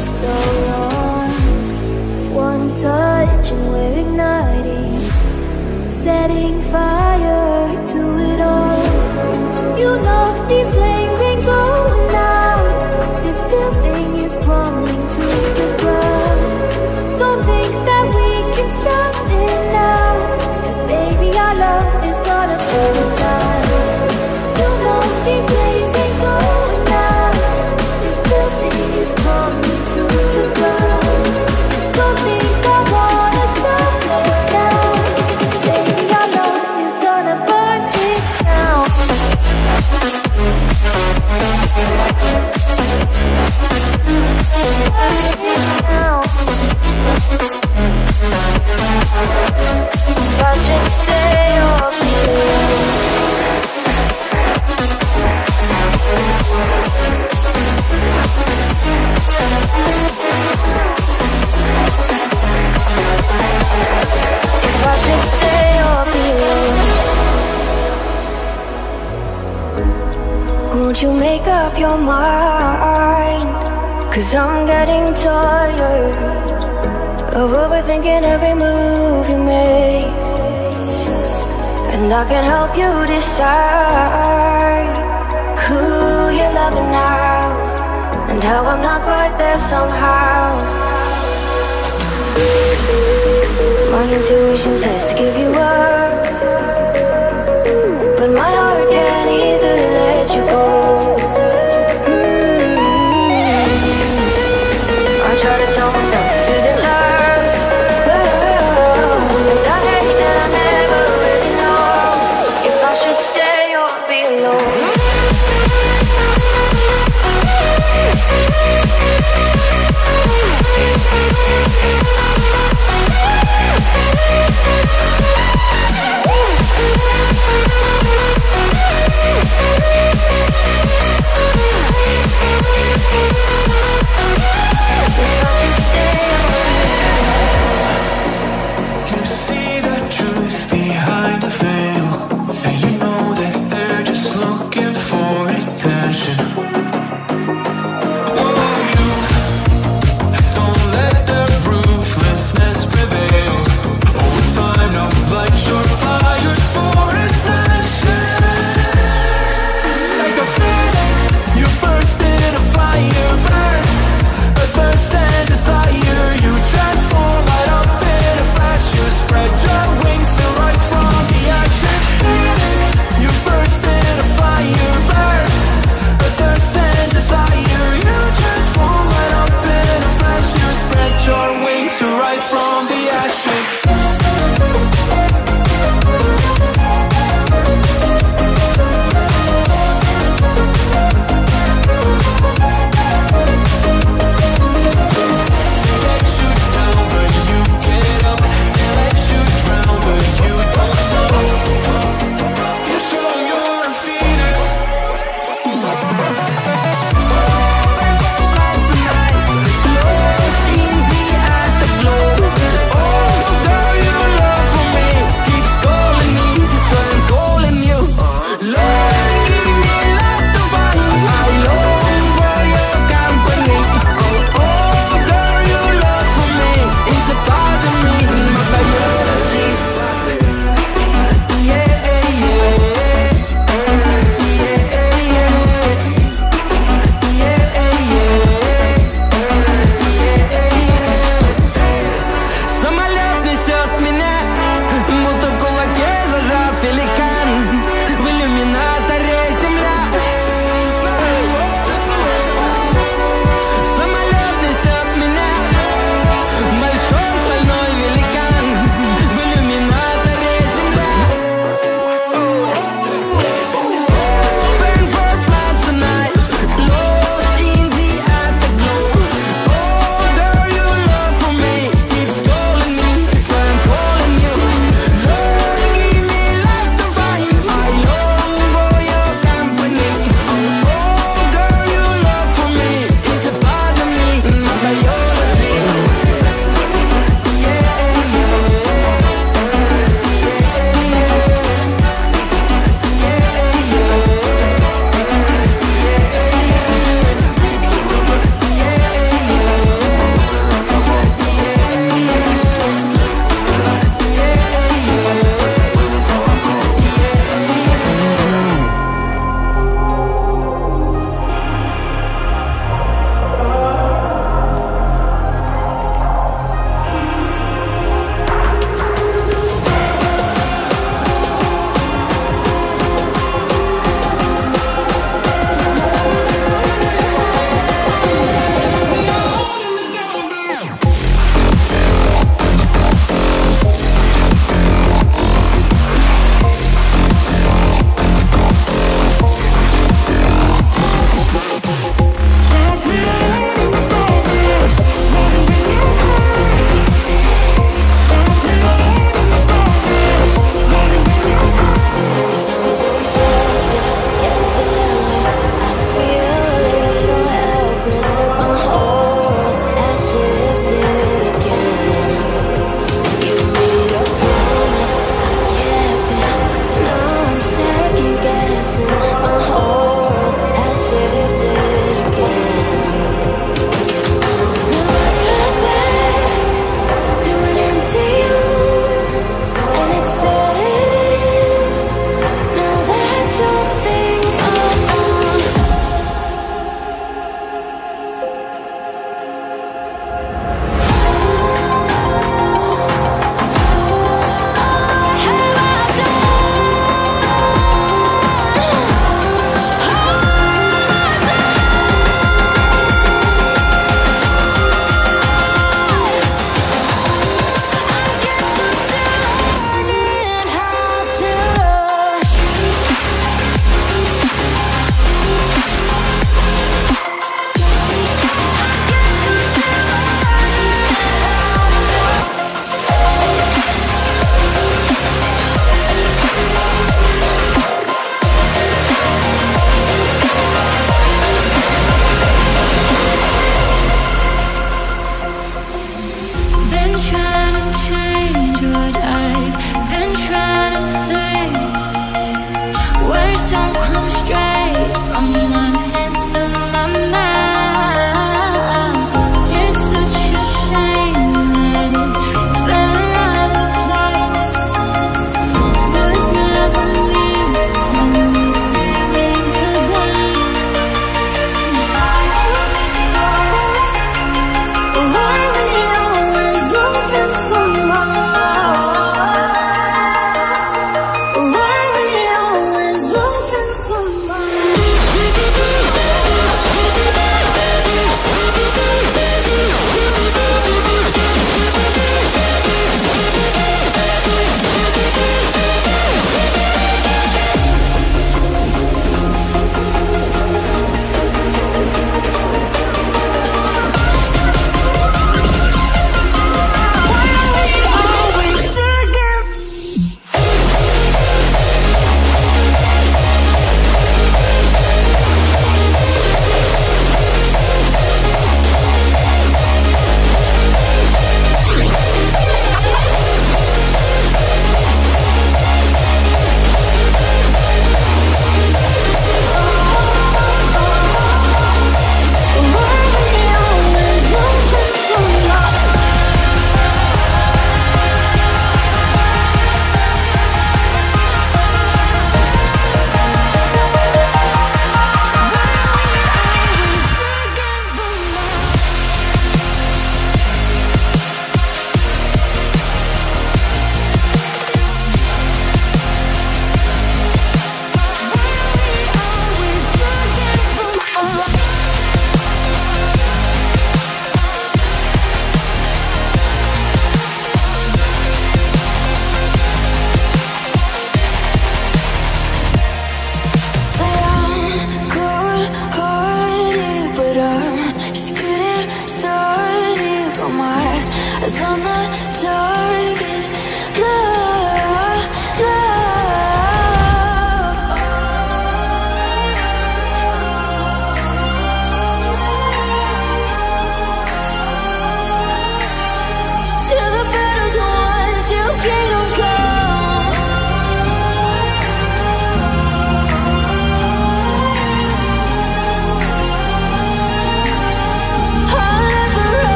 so Don't you make up your mind? Cause I'm getting tired Of overthinking every move you make. And I can help you decide Who you're loving now And how I'm not quite there somehow. My intuition says to give you up. Bye.